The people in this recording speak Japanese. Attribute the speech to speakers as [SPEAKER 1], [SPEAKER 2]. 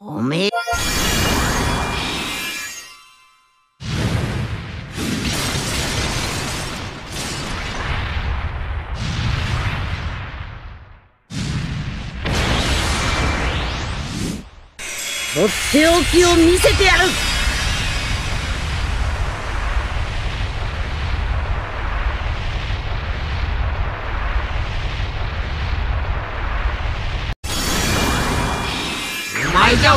[SPEAKER 1] おめえ。とっておきを見せてやる。还叫